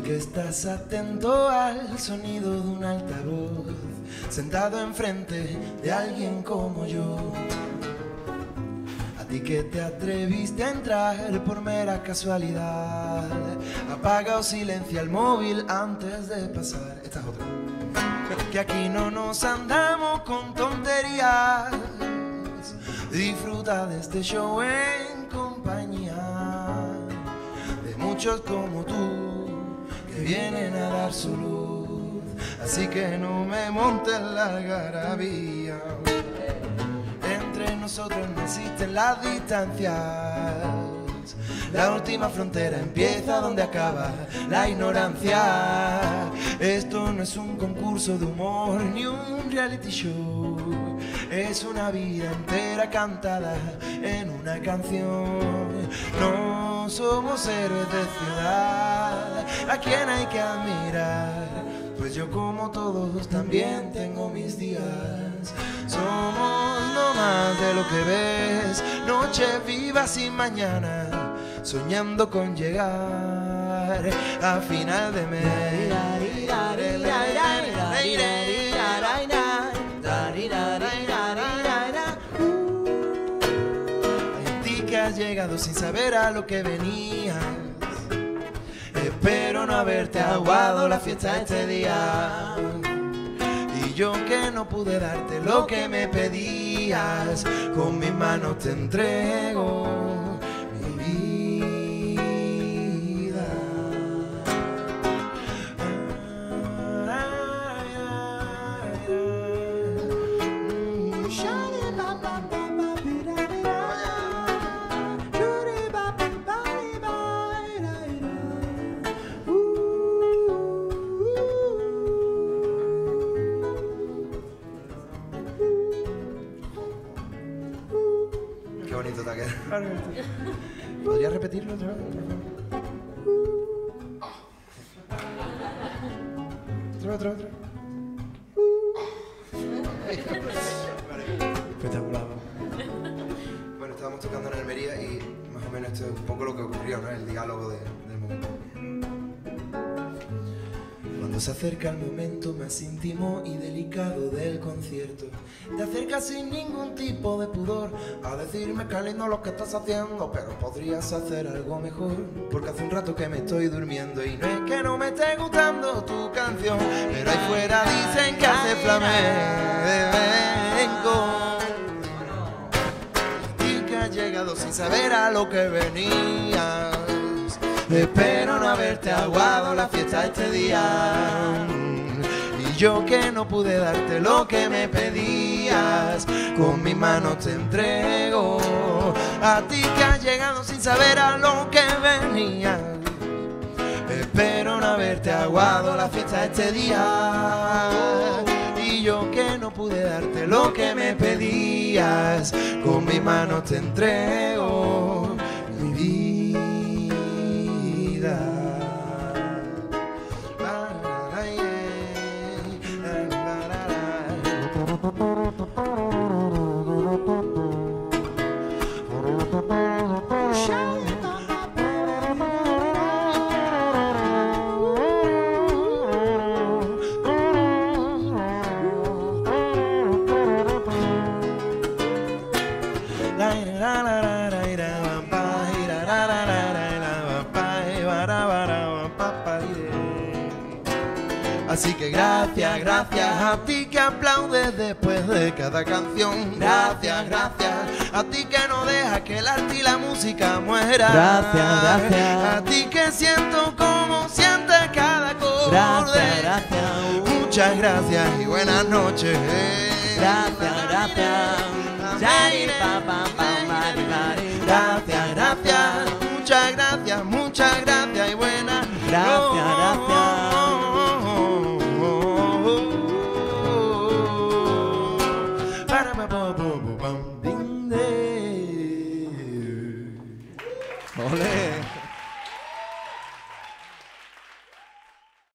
que estás atento al sonido de un altavoz, sentado enfrente de alguien como yo. A ti que te atreviste a entrar por mera casualidad, apaga o silencia el móvil antes de pasar. Esta es otra. Que aquí no nos andamos con tonterías. Disfruta de este show en compañía de muchos como tú que vienen a dar su luz. Así que no me montes la garabía. Entre nosotros no existen las distancias. La última frontera empieza donde acaba la ignorancia. Esto no es un concurso de humor ni un reality show. Es una vida entera cantada en una canción. No somos héroes de ciudad, a quien hay que admirar. Pues yo como todos también tengo mis días. Somos no más de lo que ves, noche viva sin mañana, soñando con llegar a final de mes. Sin saber a lo que venías. Espero no haberte aguado la fiesta este día. Y yo que no pude darte lo que me pedías, con mis manos te entrego Qué bonito te ha quedado. ¿Podrías repetirlo otra vez? Otra vez, otra vez, otra vez. Espectacular. Bueno, estábamos tocando en Almería y más o menos esto es un poco lo que ocurrió, ¿no? El diálogo de- del momento. Se acerca el momento más íntimo y delicado del concierto, te acercas sin ningún tipo de pudor a decirme que lindo lo que estás haciendo, pero podrías hacer algo mejor, porque hace un rato que me estoy durmiendo y no es que no me esté gustando tu canción, pero ahí fuera dicen que hace flamenco. Y que has llegado sin saber a lo que venías. Espero no haberte aguado la fiesta este día. Y yo que no pude darte lo que me pedías, con mis manos te entrego. A ti que has llegado sin saber a lo que venías. Espero no haberte aguado la fiesta este día. Y yo que no pude darte lo que me pedías, con mis manos te entrego Así que gracias, gracias a ti que aplaudes después de cada canción. Gracias, gracias a ti que no dejas que el arte y la música muera. Gracias, gracias. A ti que siento como sientes cada acorde. Gracias, gracias. Muchas gracias y buenas noches. Gracias, gracias. Gracias, gracias, muchas gracias, muchas gracias y buenas Gracias, gracias. Pa, pa, there. Olé.